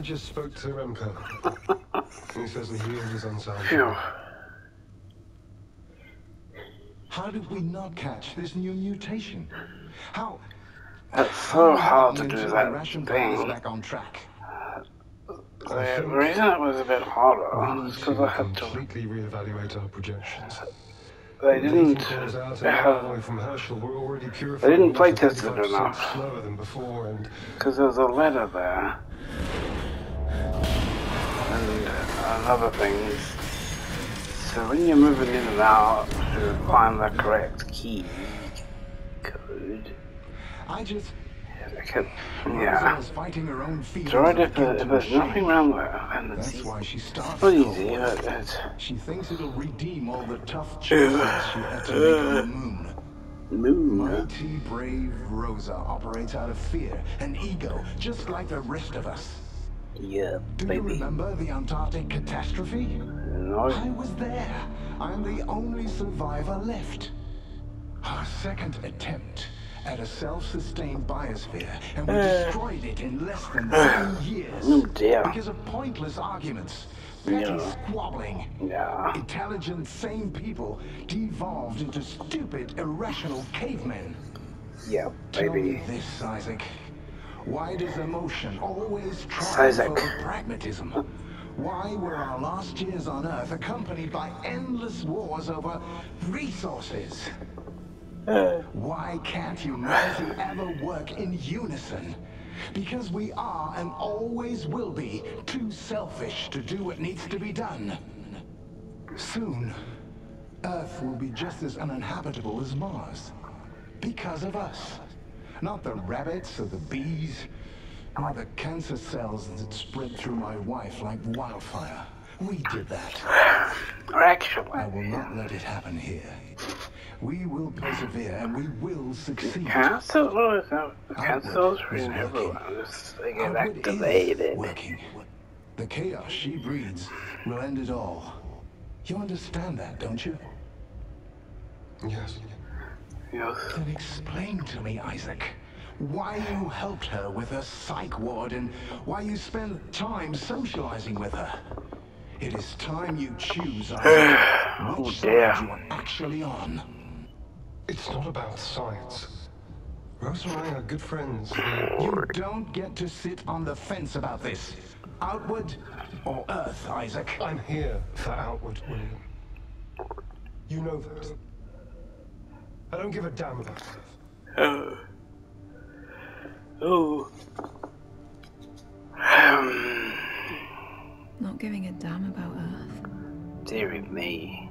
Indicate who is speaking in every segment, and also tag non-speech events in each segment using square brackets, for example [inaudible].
Speaker 1: I just spoke to Remco. [laughs] he says the yield is unsound.
Speaker 2: Phew.
Speaker 3: How did we not catch this new mutation? How?
Speaker 2: It's so hard to do that
Speaker 3: ration plan is
Speaker 2: thing.
Speaker 3: back on track.
Speaker 2: The reason it was a bit harder is because I had to.
Speaker 1: completely reevaluate our projections.
Speaker 2: They didn't. They have
Speaker 1: from Herschel were already purified.
Speaker 2: didn't play test it enough.
Speaker 1: Slower than before, and
Speaker 2: Because there's a letter there. And another thing is, so when you're moving in and out to find the correct key code,
Speaker 3: I just.
Speaker 2: I can, yeah.
Speaker 3: fighting her own feelings
Speaker 2: right if, there-
Speaker 3: uh,
Speaker 2: if there's nothing around there, then it's
Speaker 3: That's
Speaker 2: easy.
Speaker 3: why she starts.
Speaker 2: Not easy, but it's
Speaker 3: She thinks it'll redeem all the tough [sighs] choices she had to make on the moon.
Speaker 2: moon.
Speaker 3: Mighty brave Rosa operates out of fear and ego, just like the rest of us.
Speaker 2: Yeah,
Speaker 3: Do you remember the Antarctic catastrophe?
Speaker 2: No.
Speaker 3: I was there. I'm the only survivor left. Our second attempt at a self-sustained biosphere, and we [sighs] destroyed it in less than ten [sighs] years.
Speaker 2: oh dear.
Speaker 3: Because of pointless arguments, petty
Speaker 2: Yeah.
Speaker 3: squabbling.
Speaker 2: Yeah.
Speaker 3: Intelligent, sane people devolved into stupid, irrational cavemen.
Speaker 2: Yeah,
Speaker 3: Tell me
Speaker 2: baby.
Speaker 3: this, Isaac. Why does emotion always triumph over pragmatism? Why were our last years on Earth accompanied by endless wars over resources? Uh. Why can't humanity ever work in unison? Because we are and always will be too selfish to do what needs to be done. Soon, Earth will be just as uninhabitable as Mars. Because of us. Not the rabbits or the bees, nor the cancer cells that spread through my wife like wildfire. We did that.
Speaker 2: Actually,
Speaker 3: I will not let it happen here. We will persevere and we will succeed.
Speaker 2: cancers always have cancers
Speaker 3: Outward
Speaker 2: in
Speaker 3: is
Speaker 2: everyone.
Speaker 3: working.
Speaker 2: Just they get
Speaker 3: Outward
Speaker 2: activated.
Speaker 3: Working. The chaos she breeds will end it all. You understand that, don't you?
Speaker 1: yes,
Speaker 2: Yes.
Speaker 3: Then explain to me, Isaac, why you helped her with her psych ward and why you spend time socializing with her. It is time you choose, Isaac, [sighs]
Speaker 2: Oh,
Speaker 3: which
Speaker 2: dear.
Speaker 3: side you are actually on.
Speaker 1: it's not about science. Rose and I are good friends.
Speaker 3: You don't get to sit on the fence about this. Outward or Earth, Isaac?
Speaker 1: I'm here for Outward, William. You know that. I don't give a damn about Earth. [sighs]
Speaker 2: Oh. Oh. Um,
Speaker 4: Not giving a damn about Earth.
Speaker 2: dearie me.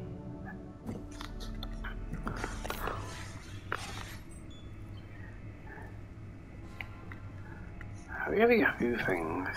Speaker 2: Are we having a few things?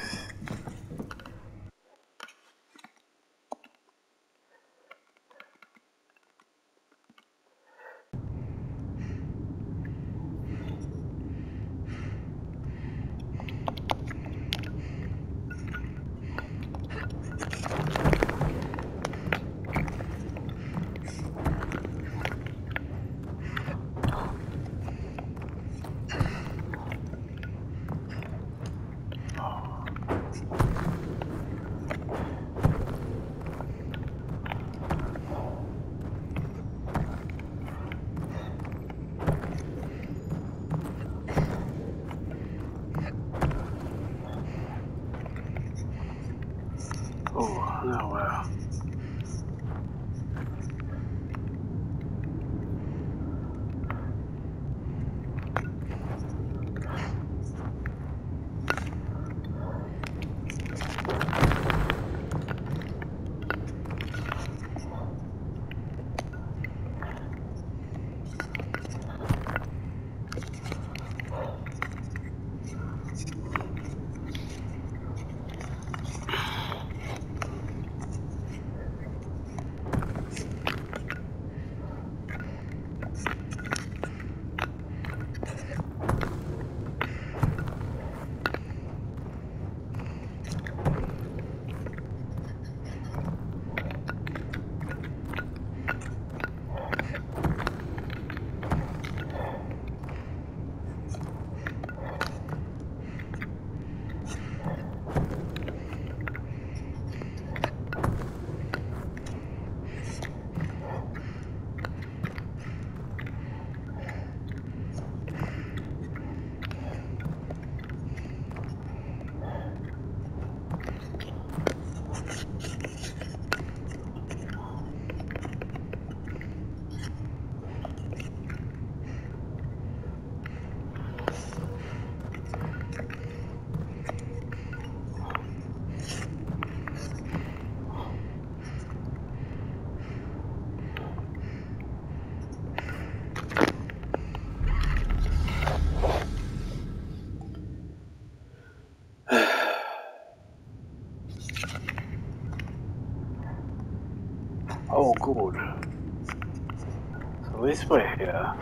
Speaker 2: Oh, good. So this way here.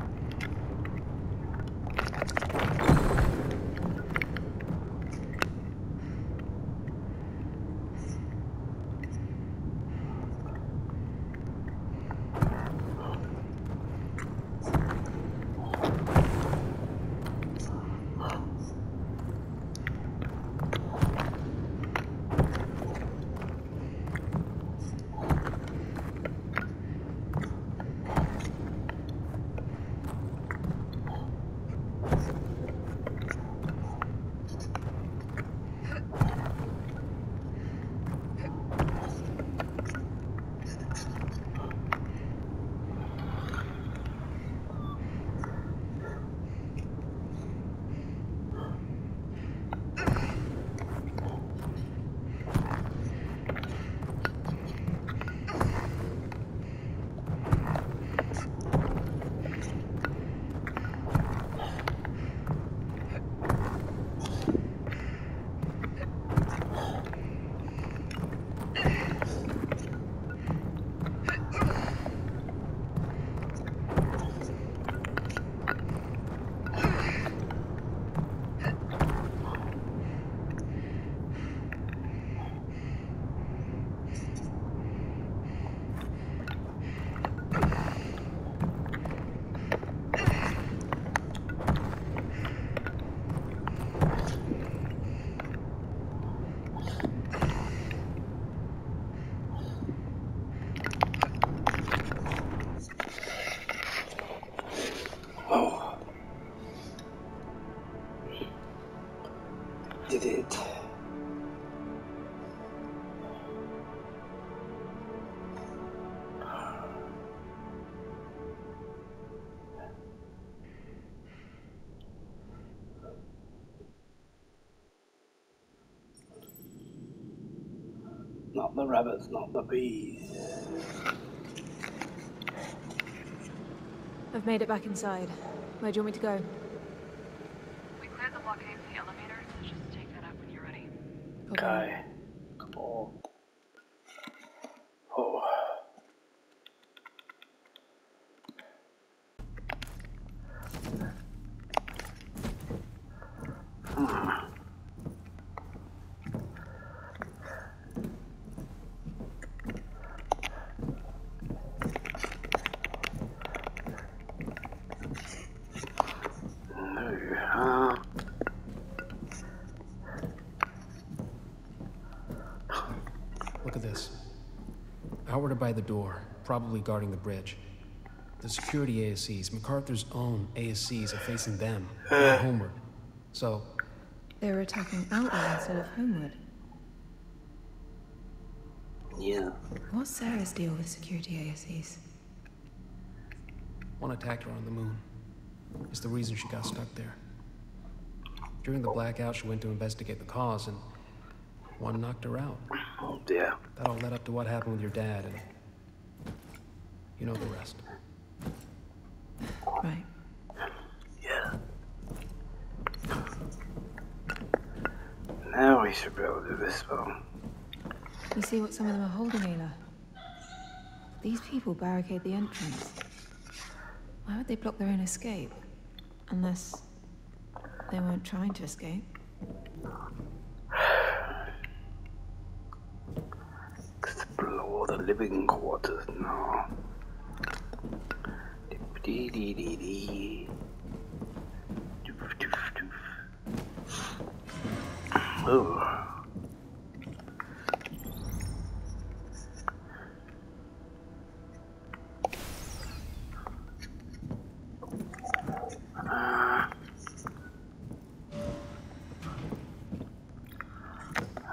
Speaker 2: Not the rabbits, not the bees.
Speaker 4: I've made it back inside. Where do you want me to go?
Speaker 5: We cleared the blockade for the elevator, so just take that up when you're ready.
Speaker 2: Okay. Cool. Oh. Hmm. No, uh,
Speaker 6: Look at this. Outward by the door, probably guarding the bridge. The security ASCs, MacArthur's own ASCs, are facing them, not uh. homeward. So,
Speaker 4: They were attacking outward instead of homeward.
Speaker 2: yeah.
Speaker 4: What's Sarah's deal with security ASCs?
Speaker 6: one attacked her on the moon. It's the reason she got stuck there. During the blackout, she went to investigate the cause, and one knocked her out.
Speaker 2: Oh dear.
Speaker 6: That all led up to what happened with your dad, and you know the rest.
Speaker 4: Right.
Speaker 2: Yeah. Now we should be able to do this one.
Speaker 4: You see what some of them are holding, Ayla? These people barricade the entrance. Why would they block their own escape? Unless they weren't trying to escape.
Speaker 2: Explore the living quarters now. Doof. Oh. Ah.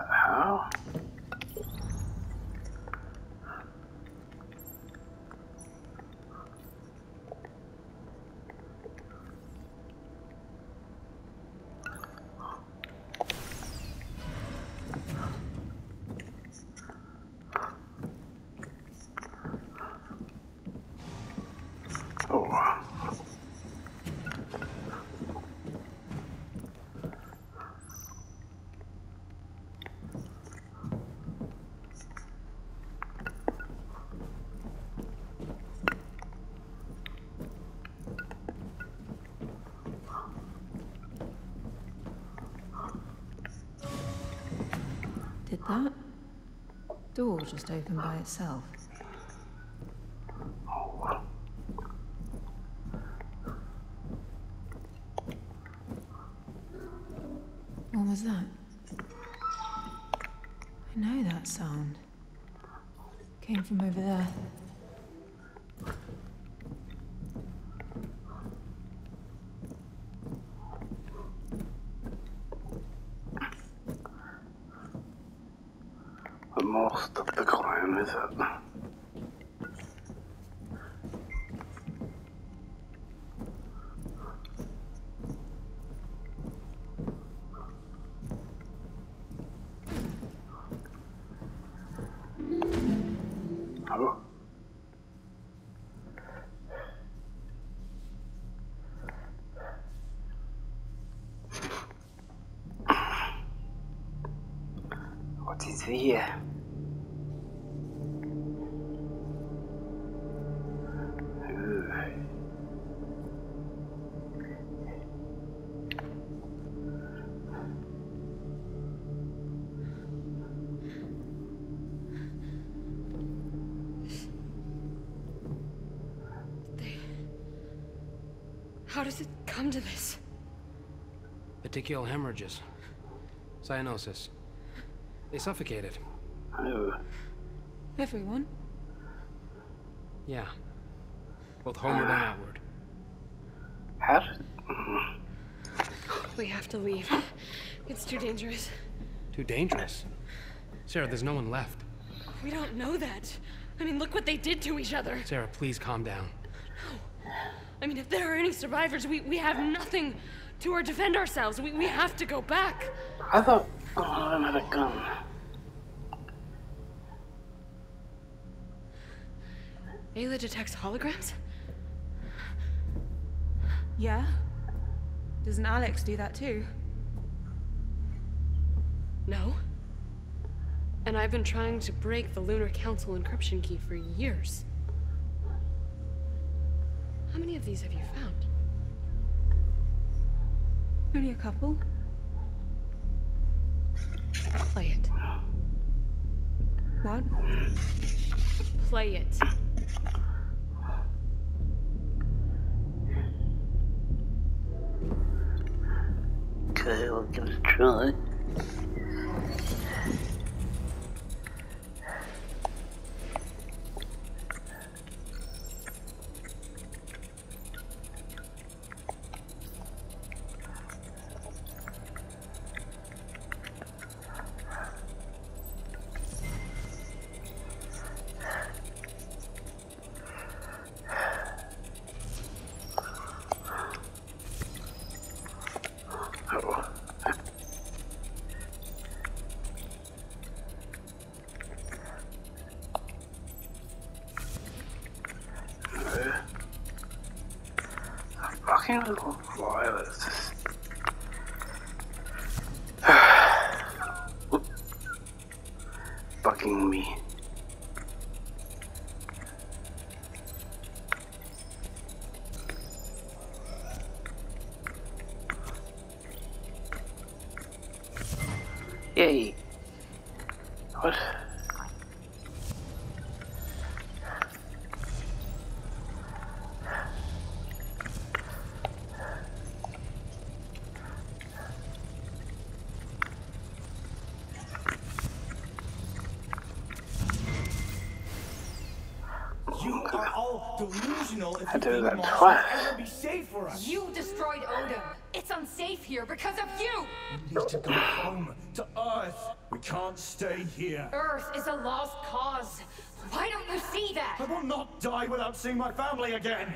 Speaker 2: How?
Speaker 4: That door just opened by itself. What was that? I know that sound. Came from over there.
Speaker 2: the most of the climb, is it? Oh. What is here? Ooh.
Speaker 5: How does it come to this?
Speaker 6: Petechial hemorrhages. Cyanosis. They suffocated.
Speaker 2: Oh.
Speaker 4: Everyone?
Speaker 6: Yeah. Both homeward and outward.
Speaker 2: How.
Speaker 5: We have to leave. It's too dangerous.
Speaker 6: Too dangerous. Sarah, there's no one left.
Speaker 5: We don't know that. I mean, look what they did to each other.
Speaker 6: Sarah, please calm down. No.
Speaker 5: I mean, if there are any survivors, we, we have nothing to or defend ourselves. We, we have to go back.
Speaker 2: I thought one of them had a gun.
Speaker 5: Ayla detects holograms?
Speaker 4: Yeah? Doesn't Alex do that too?
Speaker 5: No. And I've been trying to break the Lunar Council encryption key for years. How many of these have you found?
Speaker 4: Only a couple.
Speaker 5: Play it.
Speaker 4: What?
Speaker 5: Play it.
Speaker 2: Okay, we'll give it a try. Fucking little
Speaker 7: You oh, are all delusional if
Speaker 2: I
Speaker 7: you
Speaker 2: do
Speaker 7: think
Speaker 2: that
Speaker 7: Mars
Speaker 2: twice.
Speaker 7: will ever be safe for us.
Speaker 8: You destroyed Odin. It's unsafe here because of you.
Speaker 7: We need to go home to Earth. We can't stay here.
Speaker 8: Earth is a lost cause. Why don't you see that?
Speaker 7: I will not die without seeing my family again.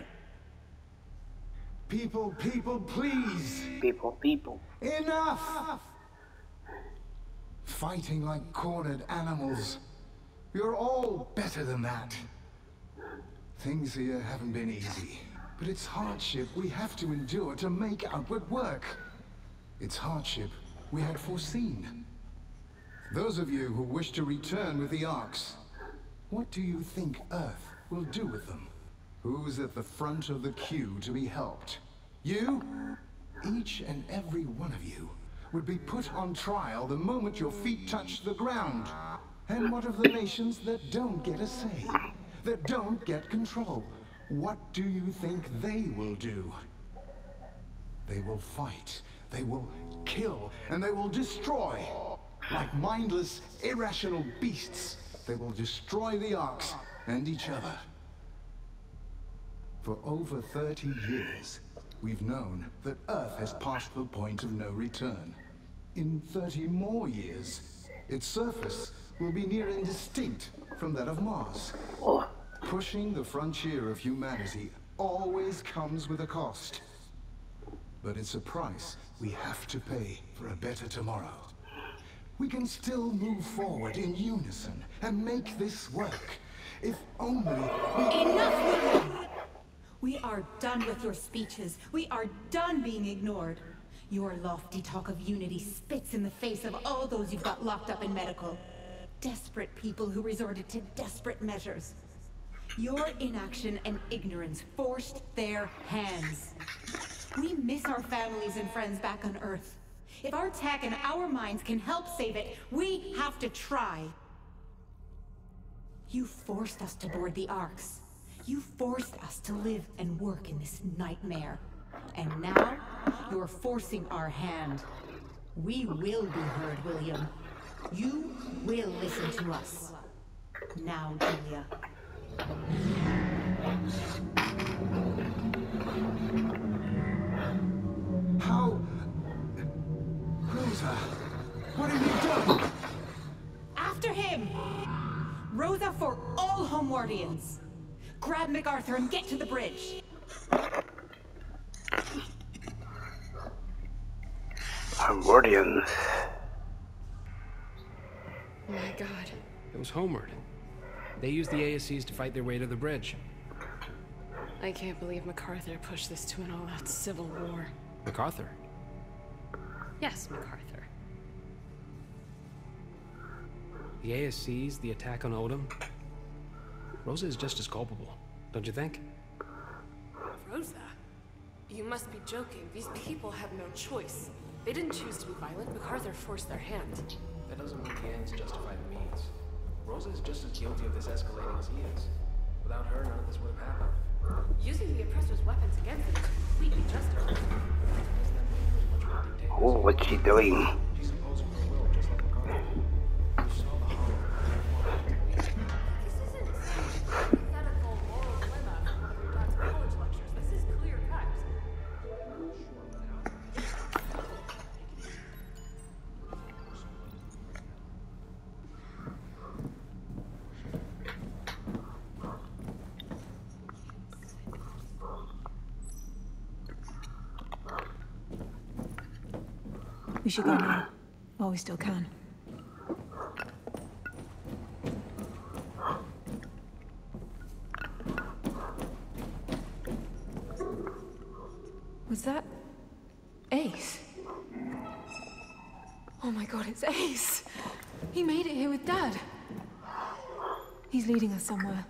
Speaker 3: People, people, please.
Speaker 2: People, people.
Speaker 3: Enough! Fighting like cornered animals. You're all better than that. Things here haven't been easy, but it's hardship we have to endure to make outward work. It's hardship we had foreseen. Those of you who wish to return with the Arks, what do you think Earth will do with them? Who's at the front of the queue to be helped? You? Each and every one of you would be put on trial the moment your feet touch the ground. And what of the nations that don't get a say? That don't get control? What do you think they will do? They will fight, they will kill, and they will destroy. Like mindless, irrational beasts, they will destroy the Arks and each other. For over 30 years, we've known that Earth has passed the point of no return. In 30 more years, its surface will be near indistinct from that of Mars. Oh. Pushing the frontier of humanity always comes with a cost. But it's a price we have to pay for a better tomorrow. We can still move forward in unison and make this work. If only we...
Speaker 9: Enough, We are done with your speeches. We are done being ignored. Your lofty talk of unity spits in the face of all those you've got locked up in medical. Desperate people who resorted to desperate measures. Your inaction and ignorance forced their hands. We miss our families and friends back on Earth. If our tech and our minds can help save it, we have to try. You forced us to board the Arks. You forced us to live and work in this nightmare. And now, you're forcing our hand. We will be heard, William. You will listen to us. Now, Julia.
Speaker 3: How... Rosa, what have you done?
Speaker 9: After him! Rosa for all Homewardians! Grab MacArthur and get to the bridge!
Speaker 2: Homewardians.
Speaker 5: Oh my god.
Speaker 6: It was Homeward. They used the ASCs to fight their way to the bridge.
Speaker 5: I can't believe MacArthur pushed this to an all-out civil war.
Speaker 6: MacArthur.
Speaker 5: Yes, MacArthur.
Speaker 6: The ASCs, the attack on Odom. Rosa is just as culpable, don't you think?
Speaker 5: Rosa? You must be joking. These people have no choice. They didn't choose to be violent. MacArthur forced their hand.
Speaker 6: That doesn't mean the ends justify the means. Rosa is just as guilty of this escalating as he is. Without her, none of this would have happened.
Speaker 5: Using the oppressor's weapons against them is completely justified.
Speaker 6: Doesn't that mean there's much more dictators?
Speaker 2: Oh, what's she doing?
Speaker 6: She's
Speaker 4: We should go now, while we still can. Was that Ace? Oh my god, it's Ace! He made it here with Dad. He's leading us somewhere.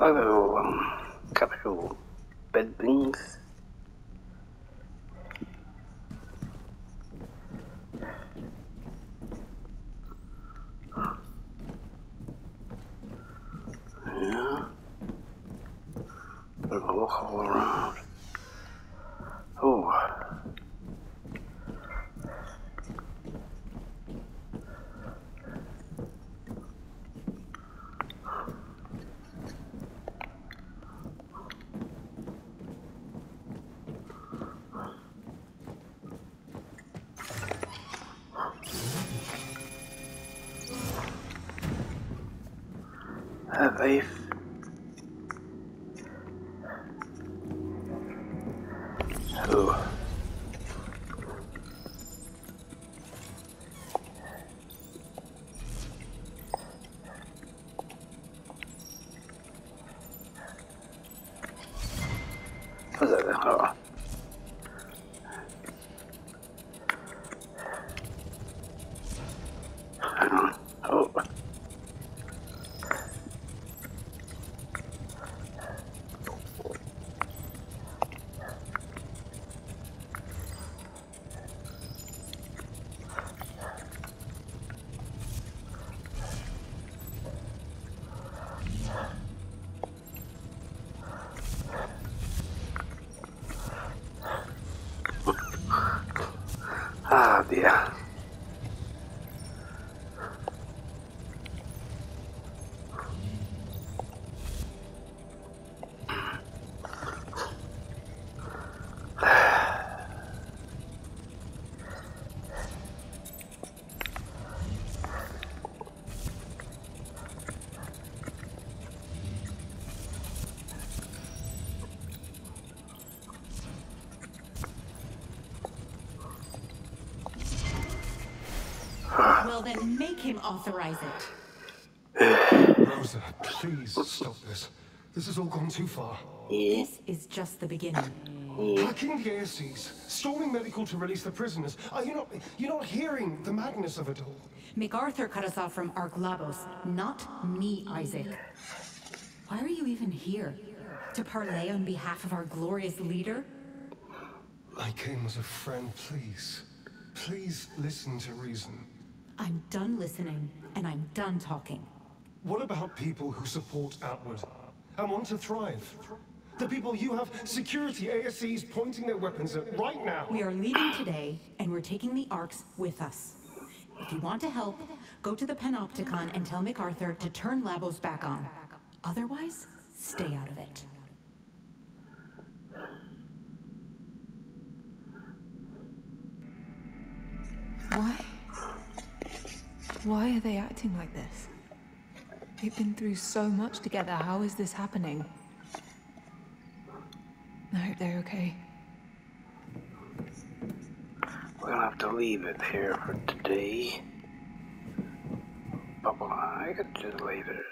Speaker 2: Hello, um, couple bed things. Yeah. Bit of a look all around. Oh. Have a
Speaker 9: Well, then make him authorize it.
Speaker 1: Rosa, please stop this. This has all gone too far.
Speaker 9: This is just the beginning.
Speaker 1: Hacking the ASCs, storming medical to release the prisoners. Are you not, you're not hearing the madness of it all?
Speaker 9: MacArthur cut us off from Ark Labos, not me, Isaac. Why are you even here? To parlay on behalf of our glorious leader?
Speaker 1: I came as a friend, please. Please listen to reason.
Speaker 9: I'm done listening, and I'm done talking.
Speaker 1: What about people who support Outward and want to thrive? The people you have security ASCs pointing their weapons at right now.
Speaker 9: We are leaving today, and we're taking the Arks with us. If you want to help, go to the Panopticon and tell MacArthur to turn Labos back on. Otherwise, stay out of it.
Speaker 4: Why? Why are they acting like this? They've been through so much together. How is this happening? I hope they're okay.
Speaker 2: Gonna have to leave it here for today. Bye bye. Catch you later.